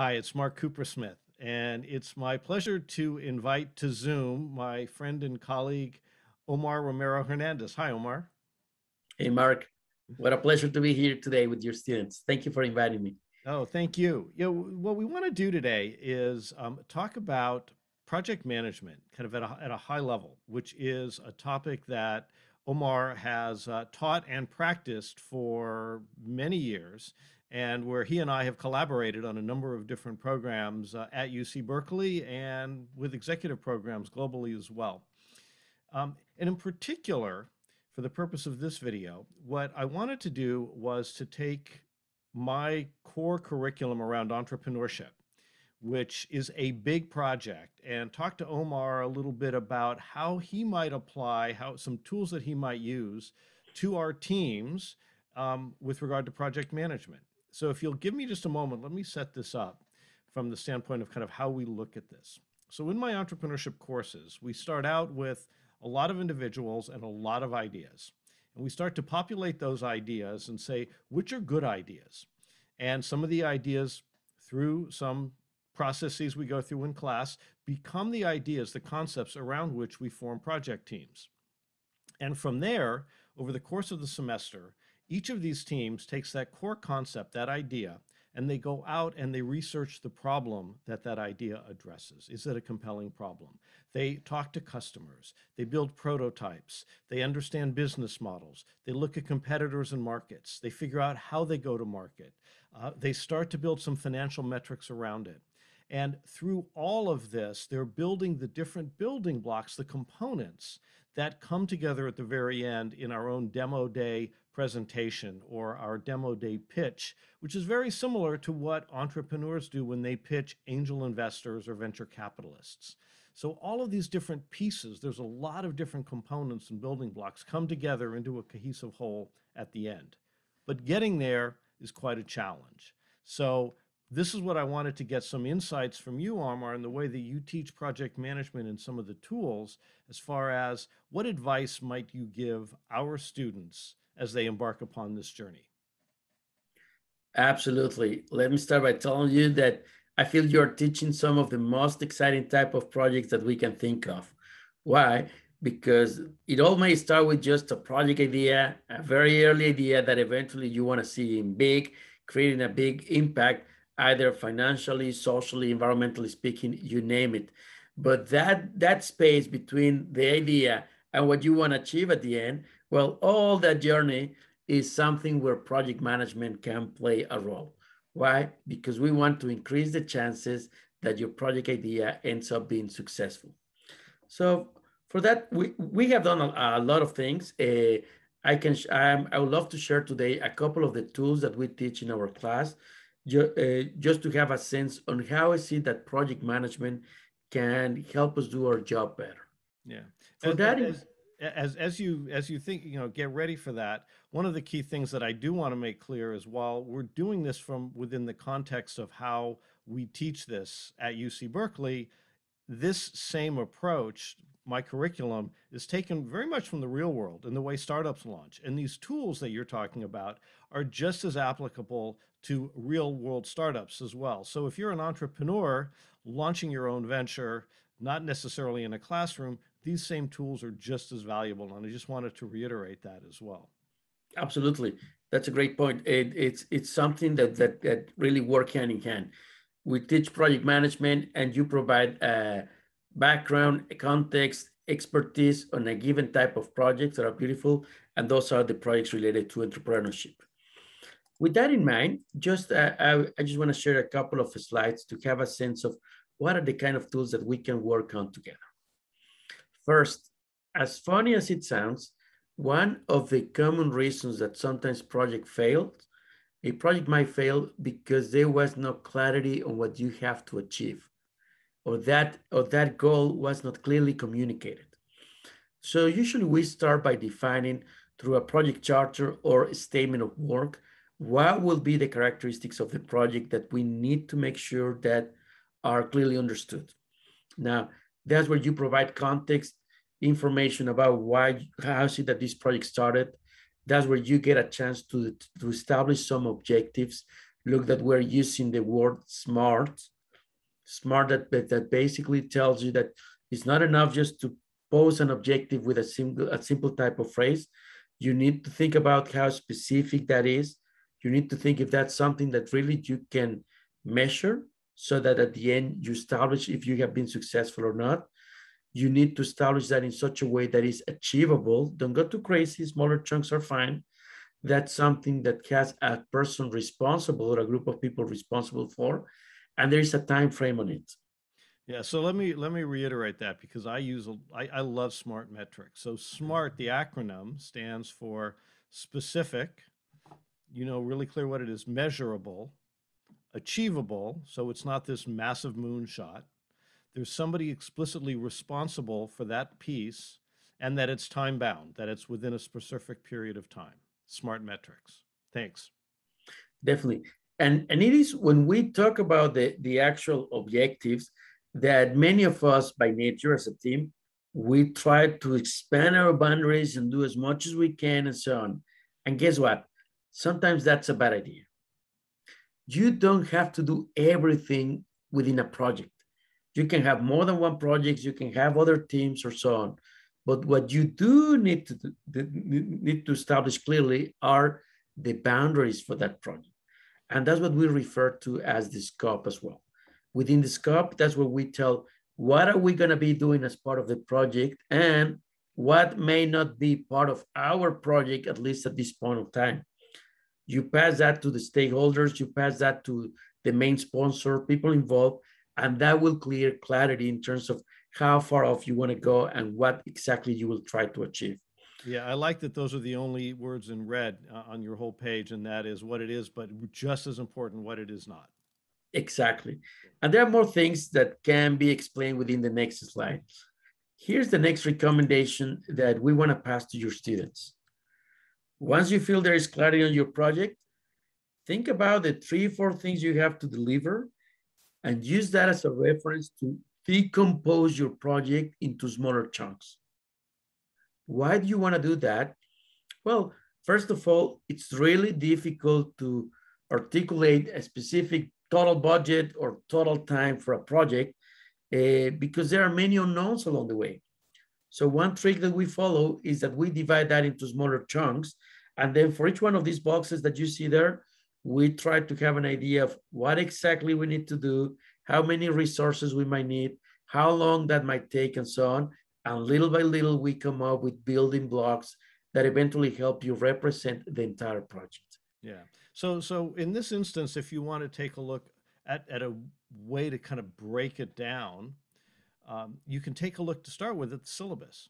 Hi, it's Mark Coopersmith, and it's my pleasure to invite to Zoom my friend and colleague, Omar Romero-Hernandez. Hi, Omar. Hey, Mark. What a pleasure to be here today with your students. Thank you for inviting me. Oh, thank you. You know, what we want to do today is um, talk about project management, kind of at a, at a high level, which is a topic that Omar has uh, taught and practiced for many years and where he and I have collaborated on a number of different programs uh, at UC Berkeley and with executive programs globally as well. Um, and in particular, for the purpose of this video, what I wanted to do was to take my core curriculum around entrepreneurship, which is a big project, and talk to Omar a little bit about how he might apply, how some tools that he might use to our teams um, with regard to project management. So if you'll give me just a moment, let me set this up from the standpoint of kind of how we look at this. So in my entrepreneurship courses, we start out with a lot of individuals and a lot of ideas. And we start to populate those ideas and say, which are good ideas? And some of the ideas through some processes we go through in class become the ideas, the concepts around which we form project teams. And from there, over the course of the semester, each of these teams takes that core concept, that idea, and they go out and they research the problem that that idea addresses. Is it a compelling problem? They talk to customers, they build prototypes, they understand business models, they look at competitors and markets, they figure out how they go to market, uh, they start to build some financial metrics around it. And through all of this, they're building the different building blocks, the components that come together at the very end in our own demo day presentation or our demo day pitch, which is very similar to what entrepreneurs do when they pitch angel investors or venture capitalists. So all of these different pieces, there's a lot of different components and building blocks come together into a cohesive whole at the end. But getting there is quite a challenge. So this is what I wanted to get some insights from you, Omar, in the way that you teach project management and some of the tools, as far as what advice might you give our students as they embark upon this journey? Absolutely. Let me start by telling you that I feel you're teaching some of the most exciting type of projects that we can think of. Why? Because it all may start with just a project idea, a very early idea that eventually you want to see in big, creating a big impact, either financially, socially, environmentally speaking, you name it. But that that space between the idea and what you want to achieve at the end well, all that journey is something where project management can play a role. Why? Because we want to increase the chances that your project idea ends up being successful. So for that, we, we have done a, a lot of things. Uh, I can um, I would love to share today a couple of the tools that we teach in our class, Eh, just to have a sense on how I see that project management can help us do our job better. Yeah. For that is as as you as you think you know get ready for that one of the key things that i do want to make clear is while we're doing this from within the context of how we teach this at uc berkeley this same approach my curriculum is taken very much from the real world and the way startups launch and these tools that you're talking about are just as applicable to real world startups as well so if you're an entrepreneur launching your own venture not necessarily in a classroom these same tools are just as valuable. And I just wanted to reiterate that as well. Absolutely. That's a great point. It, it's it's something that, that that really work hand in hand. We teach project management and you provide a background, context, expertise on a given type of projects that are beautiful. And those are the projects related to entrepreneurship. With that in mind, just uh, I, I just want to share a couple of slides to have a sense of what are the kind of tools that we can work on together. First, as funny as it sounds, one of the common reasons that sometimes project failed, a project might fail because there was no clarity on what you have to achieve, or that or that goal was not clearly communicated. So usually we start by defining through a project charter or statement of work, what will be the characteristics of the project that we need to make sure that are clearly understood. Now, that's where you provide context, information about why, how is it that this project started. That's where you get a chance to, to establish some objectives look that we're using the word smart. Smart that, that basically tells you that it's not enough just to pose an objective with a single a simple type of phrase. You need to think about how specific that is. You need to think if that's something that really you can measure so that at the end you establish if you have been successful or not. You need to establish that in such a way that is achievable. Don't go too crazy. Smaller chunks are fine. That's something that has a person responsible or a group of people responsible for, and there is a time frame on it. Yeah, so let me let me reiterate that because I use a, I, I love SMART metrics. So SMART, the acronym, stands for specific, you know, really clear what it is, measurable, achievable, so it's not this massive moonshot. There's somebody explicitly responsible for that piece, and that it's time bound, that it's within a specific period of time. Smart metrics. Thanks. Definitely. And and it is when we talk about the, the actual objectives that many of us by nature as a team, we try to expand our boundaries and do as much as we can and so on. And guess what? Sometimes that's a bad idea you don't have to do everything within a project. You can have more than one project, you can have other teams or so on. But what you do need to need to establish clearly are the boundaries for that project. And that's what we refer to as the scope as well. Within the scope, that's where we tell what are we going to be doing as part of the project and what may not be part of our project, at least at this point of time you pass that to the stakeholders, you pass that to the main sponsor, people involved, and that will clear clarity in terms of how far off you want to go and what exactly you will try to achieve. Yeah, I like that those are the only words in red uh, on your whole page, and that is what it is, but just as important, what it is not. Exactly. And there are more things that can be explained within the next slide. Here's the next recommendation that we want to pass to your students. Once you feel there is clarity on your project, think about the three, four things you have to deliver and use that as a reference to decompose your project into smaller chunks. Why do you want to do that? Well, first of all, it's really difficult to articulate a specific total budget or total time for a project uh, because there are many unknowns along the way. So one trick that we follow is that we divide that into smaller chunks. And then for each one of these boxes that you see there, we try to have an idea of what exactly we need to do, how many resources we might need, how long that might take, and so on. And little by little, we come up with building blocks that eventually help you represent the entire project. Yeah. So, so in this instance, if you want to take a look at, at a way to kind of break it down, um, you can take a look to start with at the syllabus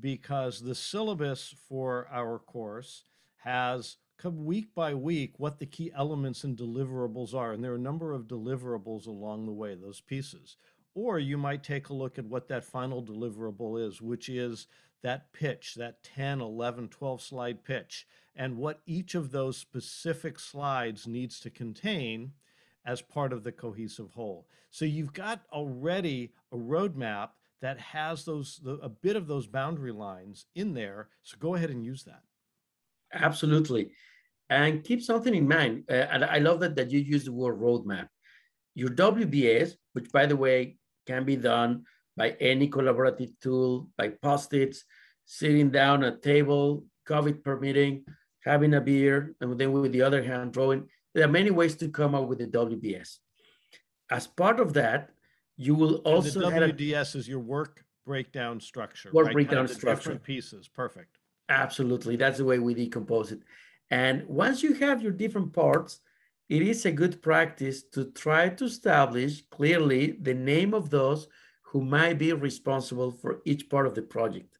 because the syllabus for our course has come week by week what the key elements and deliverables are. And there are a number of deliverables along the way, those pieces. Or you might take a look at what that final deliverable is, which is that pitch, that 10, 11, 12 slide pitch, and what each of those specific slides needs to contain as part of the cohesive whole. So you've got already a roadmap that has those the, a bit of those boundary lines in there. So go ahead and use that. Absolutely. And keep something in mind. Uh, and I love that, that you use the word roadmap. Your WBS, which by the way, can be done by any collaborative tool, by post-its, sitting down at a table, COVID permitting, having a beer, and then with the other hand drawing. There are many ways to come up with the WBS. As part of that, you will also and the WBS is your work breakdown structure. Work right? breakdown kind of structure. Different pieces. Perfect. Absolutely. That's the way we decompose it. And once you have your different parts, it is a good practice to try to establish clearly the name of those who might be responsible for each part of the project.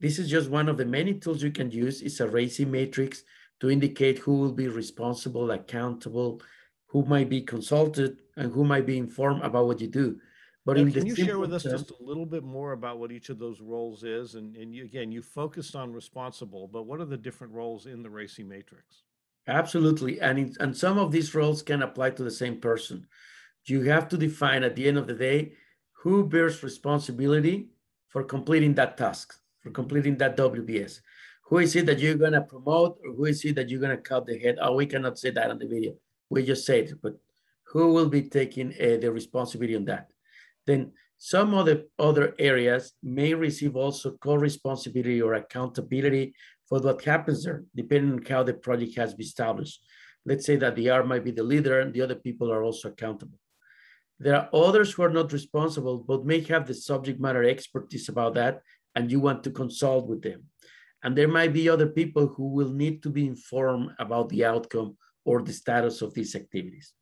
This is just one of the many tools you can use. It's a RACI matrix to indicate who will be responsible, accountable, who might be consulted, and who might be informed about what you do. But in can you share with us term, just a little bit more about what each of those roles is? And, and you, again, you focused on responsible, but what are the different roles in the RACI matrix? Absolutely. And, in, and some of these roles can apply to the same person. You have to define at the end of the day who bears responsibility for completing that task, for completing that WBS. Who is it that you're going to promote, or who is it that you're going to cut the head? Oh, we cannot say that on the video. we just said, it, but who will be taking uh, the responsibility on that? Then some other other areas may receive also co-responsibility or accountability for what happens there, depending on how the project has been established. Let's say that the R might be the leader and the other people are also accountable. There are others who are not responsible, but may have the subject matter expertise about that, and you want to consult with them. And there might be other people who will need to be informed about the outcome or the status of these activities.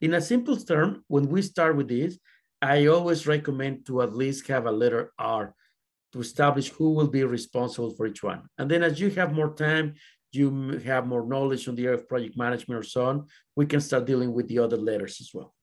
In a simple term, when we start with this, I always recommend to at least have a letter R to establish who will be responsible for each one. And then as you have more time, you have more knowledge on the area of project management or so on, we can start dealing with the other letters as well.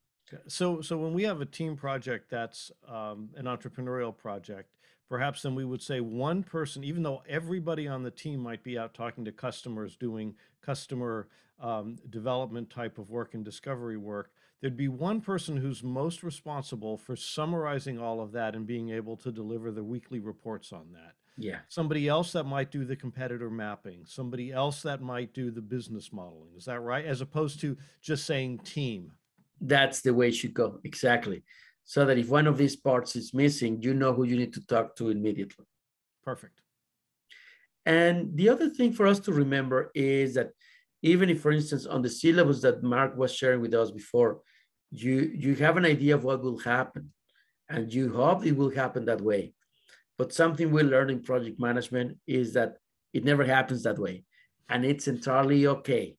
So, so when we have a team project that's um, an entrepreneurial project, perhaps then we would say one person, even though everybody on the team might be out talking to customers, doing customer um, development type of work and discovery work, there'd be one person who's most responsible for summarizing all of that and being able to deliver the weekly reports on that. Yeah. Somebody else that might do the competitor mapping, somebody else that might do the business modeling. Is that right? As opposed to just saying team. That's the way it should go. Exactly. So that if one of these parts is missing, you know who you need to talk to immediately. Perfect. And the other thing for us to remember is that even if, for instance, on the syllabus that Mark was sharing with us before, you, you have an idea of what will happen and you hope it will happen that way. But something we learn in project management is that it never happens that way. And it's entirely okay.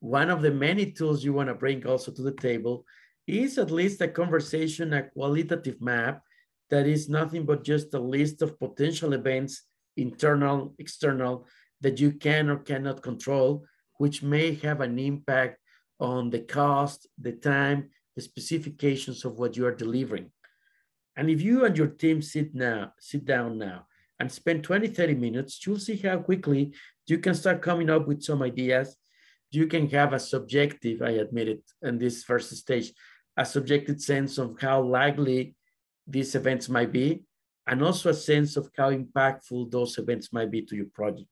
One of the many tools you want to bring also to the table is at least a conversation, a qualitative map that is nothing but just a list of potential events, internal, external, that you can or cannot control, which may have an impact on the cost, the time, the specifications of what you are delivering. And if you and your team sit now, sit down now and spend 20, 30 minutes, you'll see how quickly you can start coming up with some ideas. You can have a subjective, I admit it, in this first stage, a subjective sense of how likely these events might be, and also a sense of how impactful those events might be to your project.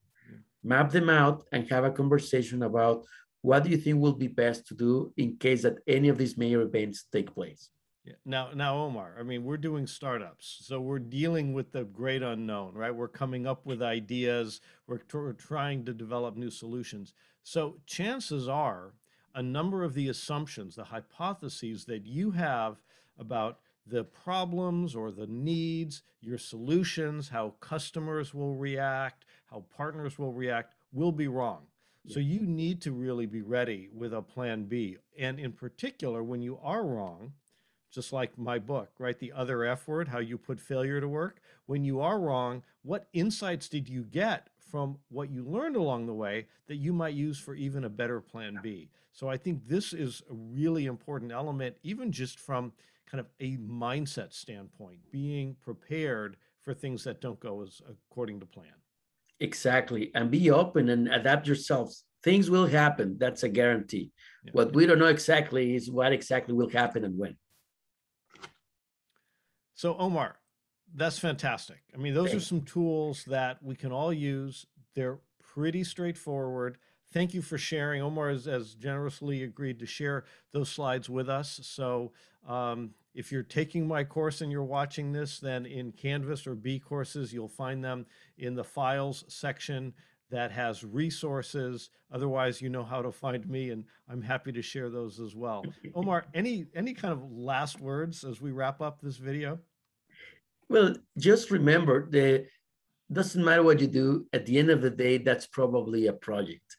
Map them out and have a conversation about what do you think will be best to do in case that any of these major events take place. Yeah. Now, now, Omar, I mean, we're doing startups, so we're dealing with the great unknown, right? We're coming up with ideas, we're, we're trying to develop new solutions. So chances are a number of the assumptions, the hypotheses that you have about the problems or the needs, your solutions, how customers will react, how partners will react, will be wrong. So you need to really be ready with a plan B. And in particular, when you are wrong, just like my book, right? The other F word, how you put failure to work. When you are wrong, what insights did you get from what you learned along the way that you might use for even a better plan B? So I think this is a really important element, even just from kind of a mindset standpoint, being prepared for things that don't go as according to plan. Exactly. And be open and adapt yourselves. Things will happen. That's a guarantee. Yeah. What we don't know exactly is what exactly will happen and when. So, Omar, that's fantastic. I mean, those Thanks. are some tools that we can all use. They're pretty straightforward. Thank you for sharing. Omar has, has generously agreed to share those slides with us. So, um, if you're taking my course and you're watching this, then in Canvas or bCourses, you'll find them in the files section that has resources. Otherwise, you know how to find me, and I'm happy to share those as well. Omar, any any kind of last words as we wrap up this video? Well, just remember that doesn't matter what you do. At the end of the day, that's probably a project,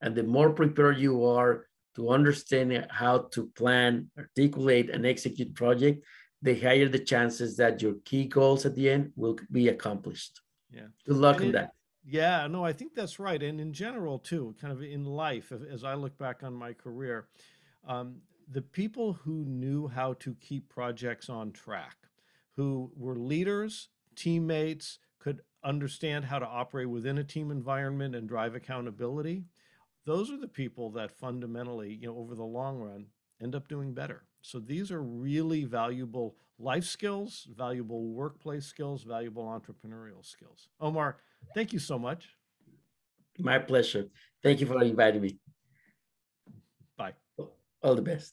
and the more prepared you are to understand how to plan, articulate, and execute project, the higher the chances that your key goals at the end will be accomplished. Yeah. Good luck on that. Yeah, no, I think that's right. And in general, too, kind of in life, as I look back on my career, um, the people who knew how to keep projects on track, who were leaders, teammates, could understand how to operate within a team environment and drive accountability, those are the people that fundamentally, you know, over the long run, end up doing better. So these are really valuable life skills, valuable workplace skills, valuable entrepreneurial skills. Omar, thank you so much. My pleasure. Thank you for inviting me. Bye. All the best.